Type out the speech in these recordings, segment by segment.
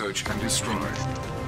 Search and destroy.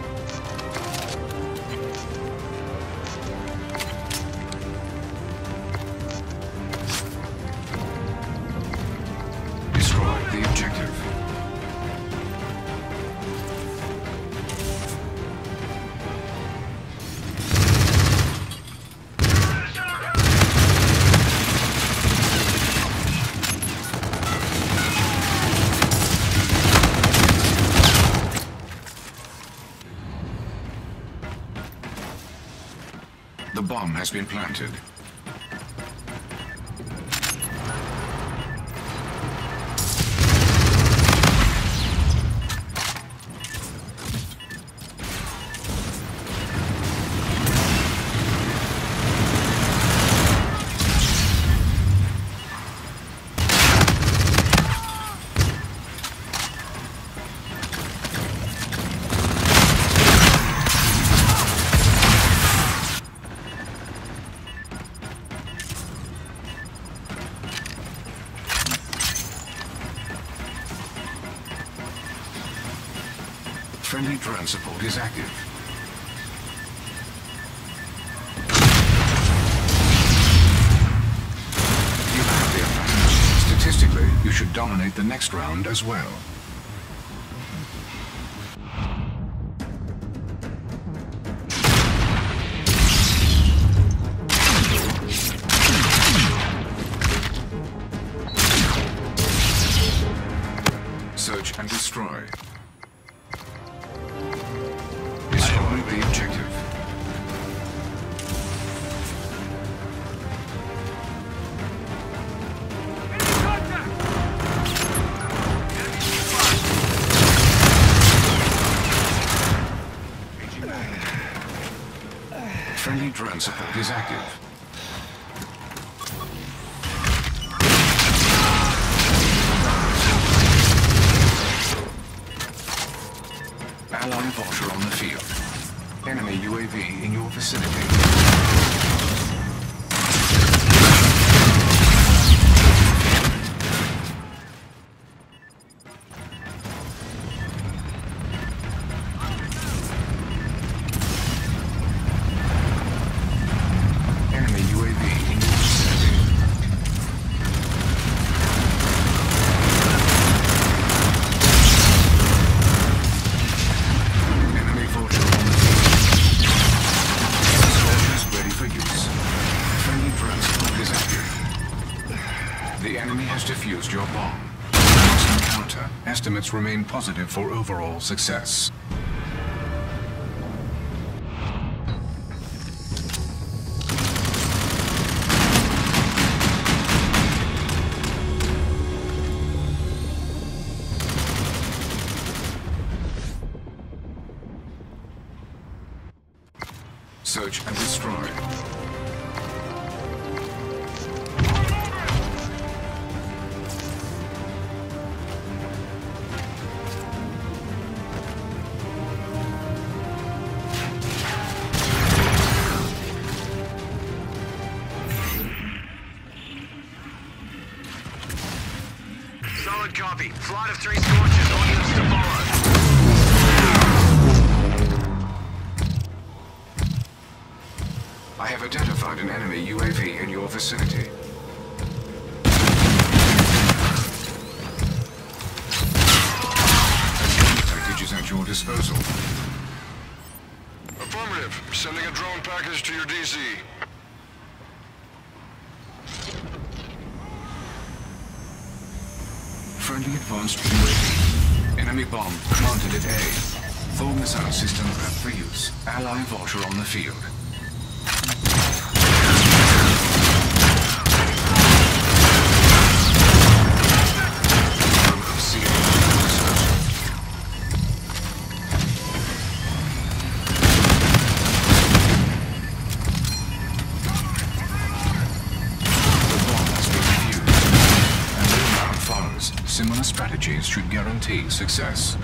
The bomb has been planted. Friendly drone support is active. You have the advantage. Statistically, you should dominate the next round as well. Search and destroy. Drone is active. Ally vulture on the field. Enemy UAV in your vicinity. The enemy has defused your bomb. Next encounter. Estimates remain positive for overall success. Search and destroy. Copy. Flight of three scorches. Units to follow. I have identified an enemy UAV in your vicinity. Package is at your disposal. Affirmative. Sending a drone package to your DC. Friendly advanced UAV. Enemy bomb planted at A. Full missile system prep for use. Ally vulture on the field. Strategies should guarantee success.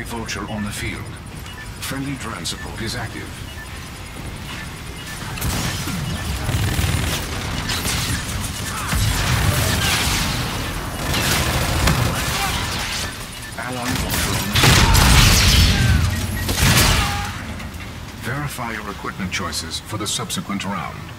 Vulture on the field. Friendly drone support is active. Vulture on the field. Verify your equipment choices for the subsequent round.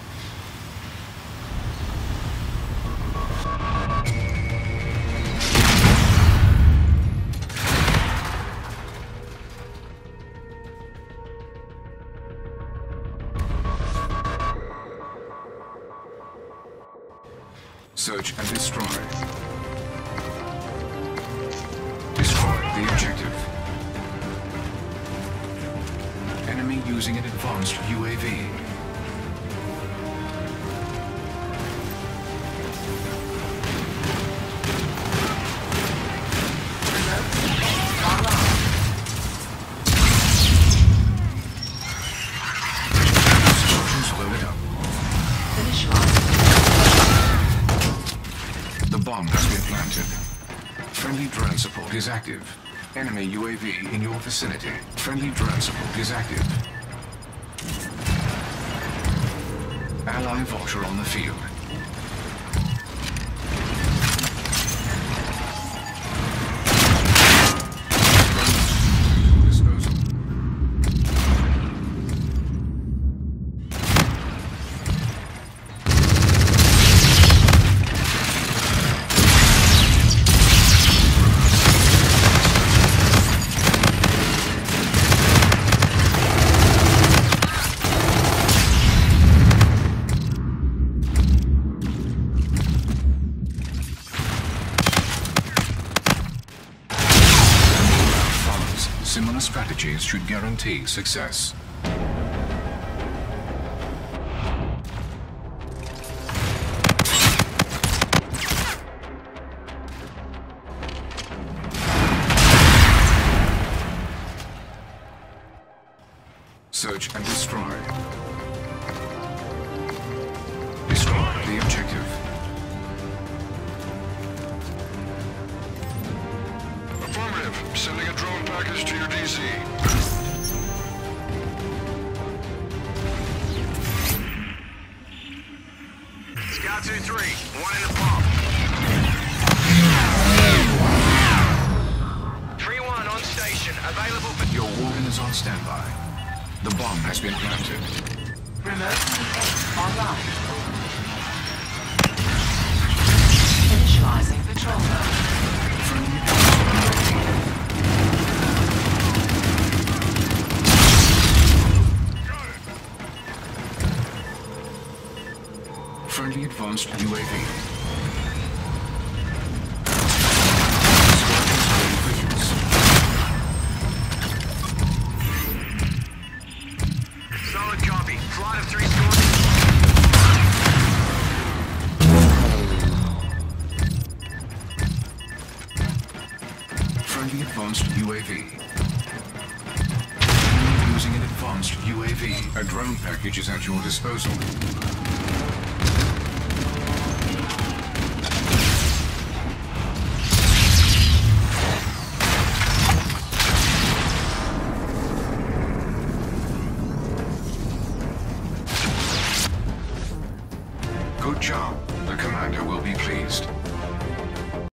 Search and destroy. Destroy the objective. Enemy using an advanced UAV. Support is active. Enemy UAV in your vicinity. Friendly drone support is active. Ally vulture on the field. Similar strategies should guarantee success. Search and destroy. Package to your DC. Scout 2-3, one in the pump. 3-1 on station, available for... Your warden is on standby. The bomb has been planted. Remote online. Initializing patrol mode. Advanced UAV. Solid copy. Flight of three Scorpions. Friendly advanced UAV. Using an advanced UAV. A drone package is at your disposal.